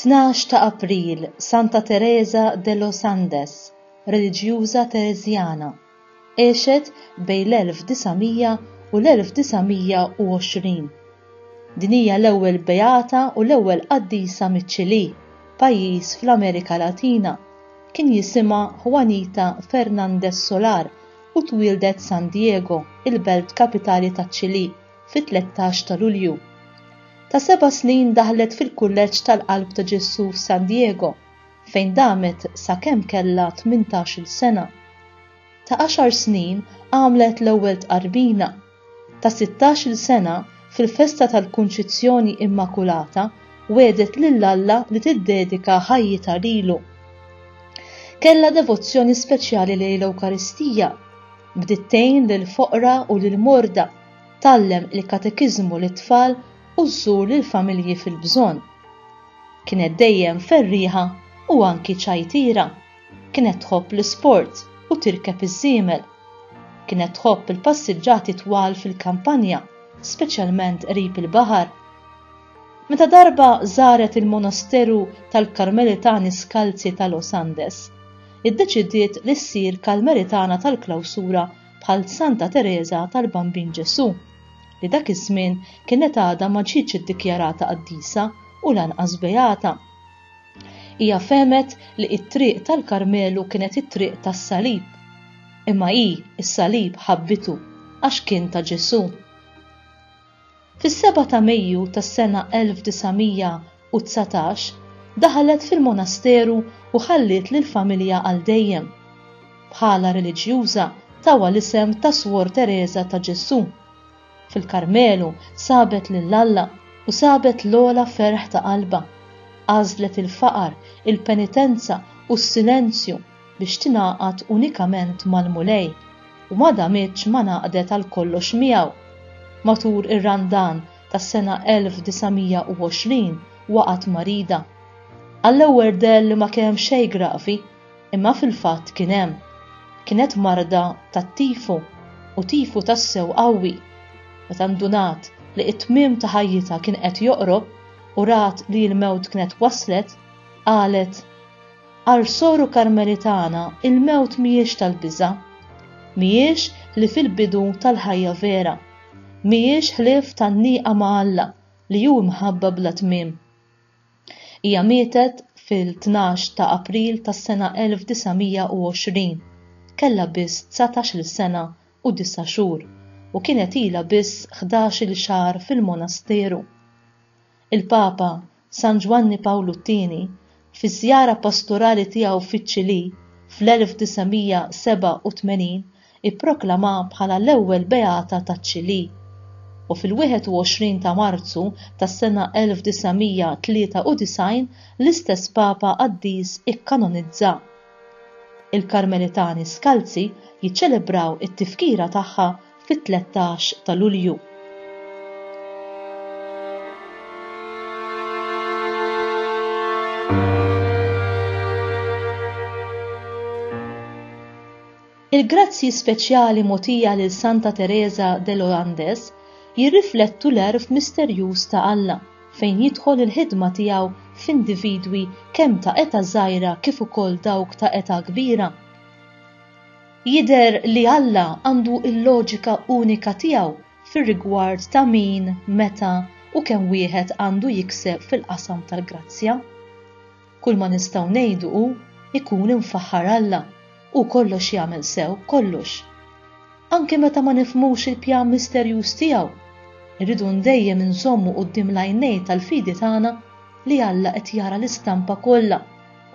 Tnax ta' April, Santa Teresa de los Andes, reliġjuża Tereżjana, Għexet bejn l-1900 u l-1920. Din hija l-ewwel beata u l-ewwel qaddisa miċ-Ċilì, pajjiż fl-Amerika Latina. Kien jisimha Juanita Fernández Solar u twieldet San Diego, il-belt kapitali taċ-Ċilì, fit-13 ta' Lulju. Ta' seba' snin daħlet fil-Kulleġġ tal-Qalb ta' Ġesù f'San Diego. fejn damet sakemm kellha tmintax-il sena. Ta' għaxar snin għamlet l-ewwel tqarbina, ta' sittax-il sena fil-festa tal-Kunċizzjoni Immakulata wegħdet lil Alla li tiddedika ħajjitha lilu. Kellha devozzjoni speċjali lejn l-Ewkaristija, bdiet tgħin lill-foqra u lill-morda, tgħallem il-katekiżmu lit-tfal u żżur lill-familji fil-bżonn. Kienet dejjem ferrieħa u anki ċajtiera. Kienet tħobb l-isport u tirkeb iż-żiemel. Kienet tħobb il-passiġġati twal fil-kampanja, speċjalment qrib il-baħar. Meta darba żaret il-monasteru tal-Karmelitani Skalzi ta' Los Andes, iddeċidiet li ssir Kalmeritana tal-Klawsura bħal Santa Tereża tal-Bambin Ġesù, li dak iż-żmien kienet għadha ma ġietx iddikjarata qaddisa u lanqas beata. Hija fehmet li t-triq tal-Karmelu kienet it-triq tas-salib, imma hi s-salib ħabbitu għax kien ta' Ġesù. Fis-7 ta' Mejju tas-sena 1919 daħlet fil-monasteru u ħalliet lill-familja għal dejjem. Bħala reliġjuża tawha l-isem ta' Swor Tereża ta' Ġesù. Fil-Karmelu sabet lil Alla u sabet l-ogħla ferħ ta' qalbha. Għażlet il-faqar, il-penitenza u s-silenzju. biex tingħaqad unikament mal-Mulej u ma damitx ma ngħaqdet għal kollox miegħu. Matul ir-Randan tas-sena 1920 waqgħet marida. Għall-ewwel deher li ma kien hemm xejn gravi, imma fil-fatt kien hemm. Kienet marda tat-tifu u tifu tassew qawwi. Meta ndunat li t-tmiem ta' ħajjitha kien qed joqrob u rat li l-mewt kienet waslet, qalet, Għal soru Karmelitana il-mewt mhijiex tal-biża'. Mhijiex li fil-bidu tal-ħajja vera. Mhijiex ħlief tan-nieqa ma' Alla li hu imħabba bla tmiem. Hija mietet fil-tnax ta' April tas-sena 1920. Kellha biss dsatax-il sena u disa' xhur u kienet ilha biss ħdax-il xahar fil-monasteru. Il-Papa San Ġwanni Pawlu t-Tieni, fiż-żjara pastorali tiegħu fiċ-Ċilì fl-1987, ipproklama bħala l-ewwel beata taċ-Ċilì, u fil-21 ta' Marzu tas-sena 1993 l-istess Papa qaddis ikkanonizza. Il-Karmelitani skalzi jiċċelebraw it-tifkira tagħha fit-13 ta' Lulju. Il-grazzji speċjali mogħtija lil Santa Teresa de los Andes jirriflettu l-erf misterjuż ta' Alla fejn jidħol il-ħidma tiegħu f'individwi kemm ta' età żgħira kif ukoll dawk ta' età kbira. Jidher li Alla għandu l-loġika unika tiegħu fir-rigward ta' min, meta, u kemm wieħed għandu jikseb fil-qasam tal-grazzja. Kull ma nistgħu ngħidu hu, Ikun imfaħħar Alla, hu kollox jagħmel sew, kollox. Anke meta ma nifhmux il-pjan misterjuż tiegħu, irridu ndejjem inżommu quddiem l-għajnejn tal-fidi tagħna li Alla qed jara l-istampa kollha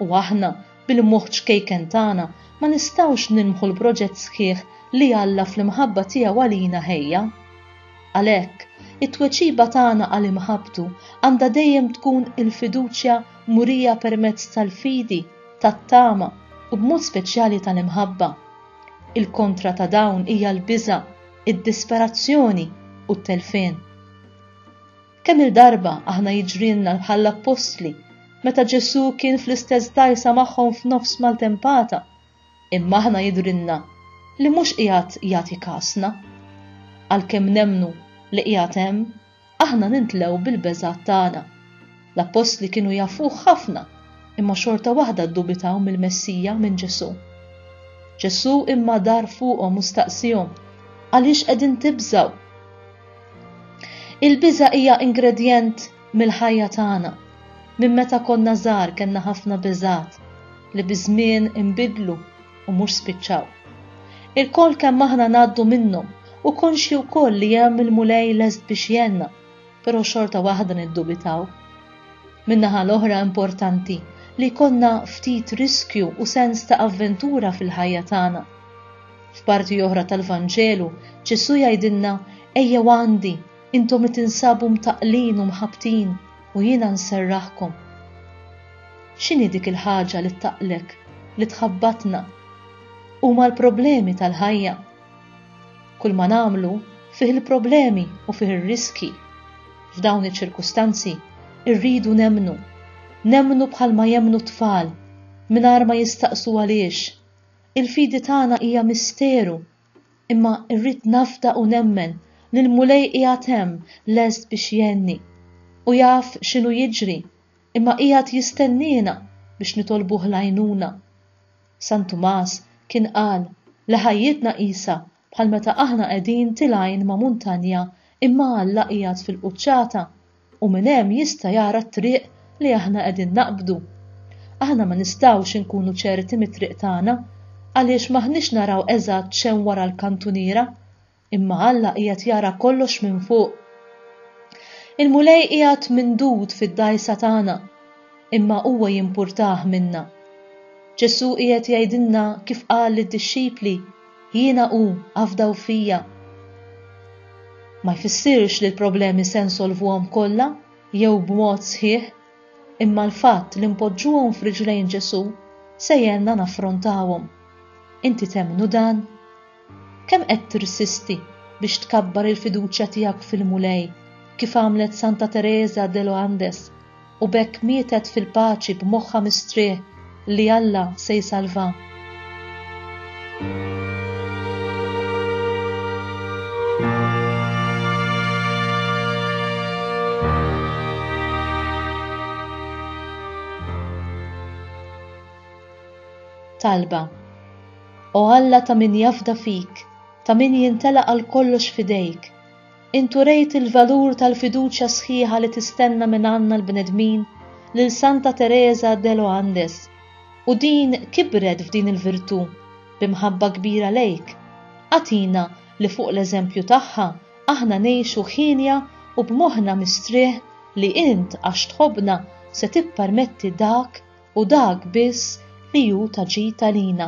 u aħna Bil-moħħ ċkejken tagħna ma nistgħux nilmħu l-proġett sħiħ li Alla fl-imħabba tiegħu għalina ħejja. Għalhekk, it-tweġiba tagħna għal imħabbtu għandha dejjem tkun il-fiduċja murija permezz tal-fidi, tat-tama u b'mod speċjali tal-imħabba. Il-kontra ta' dawn hija l-biża', id-disperazzjoni u t-telfien. Kemm-il darba aħna jiġrielna bħall-appostli meta Ġesù kien fl-istess dgħajsa magħhom f'nofs maltempata, imma aħna jidhrilna li mhux qiegħed jagħti kasna. Għalkemm nemmnu li qiegħed hemm, aħna nintlew bil-beżgħat tagħna. L-appostli kienu jafuh ħafna imma xorta waħda ddubitaw mill-Messija, minn Ġesù. Ġesù imma dar fuqhom u staqsihom, Għaliex qegħdin tibżgħu? Il-biża' hija ingredjent mill-ħajja tagħna. Minn meta konna żgħar kellna ħafna biżgħat li biż-żmien inbidlu u mhux spiċċaw. Ilkoll kemm aħna ngħaddu minnhom u konxji wkoll li hemm il-Mulej lest biex jgħinna, però xorta waħda niddubitaw. Min-naħa l-oħra importanti li jkollna ftit riskju u sens ta' avventura fil-ħajja tagħna. F'parti oħra tal-Vanġelu, Ġesù jgħidilna, Ejjew għandi, intom li tinsabu mtaqqlin u mħabbtin, u jiena nserraħkom. X'inhi dik il-ħaġa li ttaqqlek, li tħabbatna? Huma l-problemi tal-ħajja. Kull ma nagħmlu fih il-problemi u fih ir-riskji. F'dawn iċ-ċirkustanzi irridu nemnu. Nemnu bħalma jemnu tfal mingħajr ma jistaqsu għaliex. Il-fidi tagħna hija misteru, imma rrid nafda u nemmen li l-Mulej qiegħed hemm lest biex jgħinni. Hu jaf x'inhu jiġri, imma qiegħed jistenniena biex nitolbuh l-għajnuna. San Tumas kien qal li ħajjitna qisha Bħal meta aħna qegħdin tilgħin ma' muntanja imma Alla qiegħed fil-quċċata u minn hemm jista' jara t-triq li aħna qegħdin naqbdu. Aħna ma nistgħux inkunu ċerti mit-triq tagħna għaliex m'aħniex naraw eżatt x'hemm wara l-kantuniera, imma Alla qiegħed jara kollox minn fuq. Il-Mulej qiegħed mindud fid-dgħajsa tagħna, imma huwa jimpurtah minna. Ġesù qiegħed jgħidilna kif qal lid-dixxipli Jiena u, afdaw fija. Ma jfissirx li l-problemi se nsolvuhom kollha jew b'mod sħiħ, imma l-fatt li npoġġuhom f'riġlejn Ġesù se jgħinna naffrontawhom. Inti temmnu dan? Kemm qed tirsisti biex tkabbar il-fiduċja tiegħek fil-Mulej, kif għamlet Santa Teresa de lo Andes? u b'hekk mietet fil-paċi b'moħħha mistrieħ li Alla se jsalvha. talba. O Alla ta' min jafda fik, ta' min jintela għal kollox fidejk, Int urejt il-valur tal-fiduċja sħiħa li tistenna mingħandna l-bnedmin lil Santa Teresa de lo Andes, u din kibret f'din il-virtù bi mħabba kbira lejk. Agħtina li fuq l-eżempju tagħha aħna ngħixu hienja u b'moħħna mistrieħ li int għax tħobbna se tippermetti dak, u dak biss, li hu ta' ġid għalina.